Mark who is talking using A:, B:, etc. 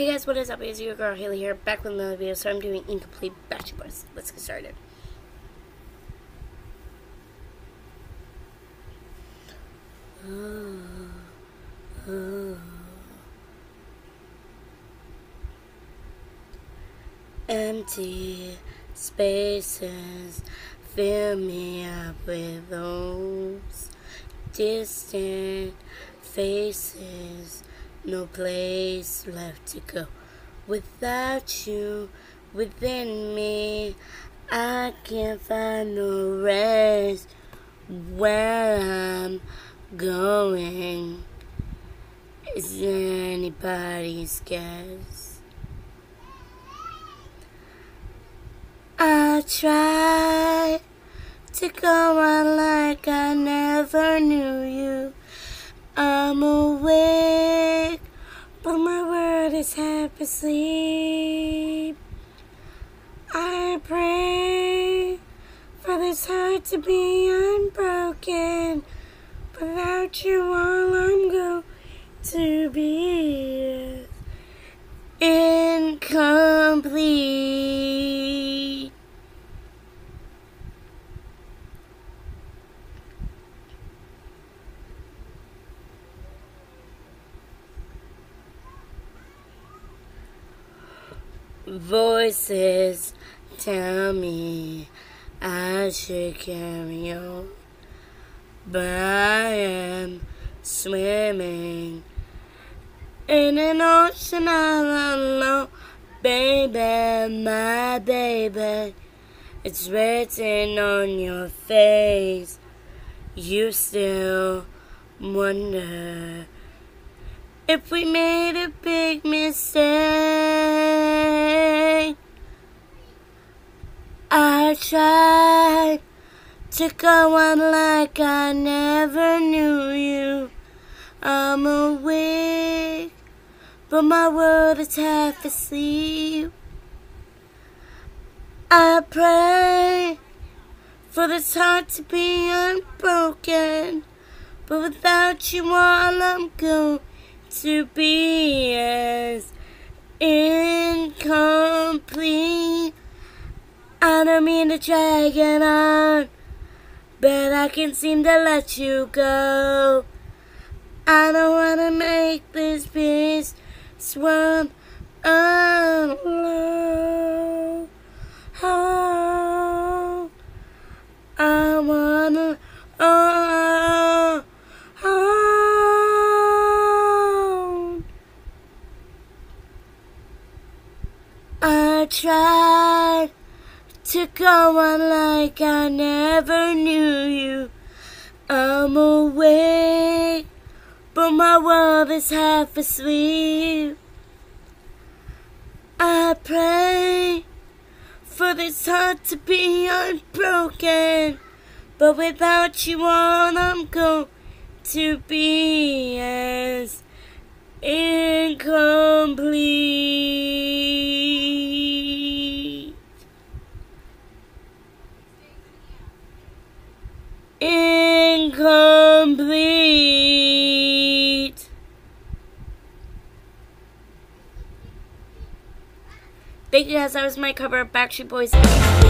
A: Hey guys, what is up? It's your girl Hailey here, back with another video. So I'm doing incomplete Boys. Let's get started. Oh, oh. Empty spaces fill me up with those distant faces no place left to go. Without you within me, I can't find no rest where I'm going. Is anybody's guess? I try to go on like I never knew you. I'm awake, but my world is half asleep. I pray for this heart to be unbroken. Without you, all I'm going to be incomplete. Voices tell me I should carry on, but I am swimming in an ocean all alone. Baby, my baby, it's written on your face. You still wonder if we made a big mistake. I tried to go on like I never knew you. I'm awake, but my world is half asleep. I pray for this heart to be unbroken, but without you all I'm going to be as incomplete. I don't mean to drag it on, but I can't seem to let you go. I don't wanna make this piece swim alone. Oh, I wanna. Oh, oh. I tried to go on like I never knew you. I'm awake, but my world is half asleep. I pray for this heart to be unbroken, but without you all I'm going to be as incomplete. Thank you guys. That was my cover of Backstreet Boys.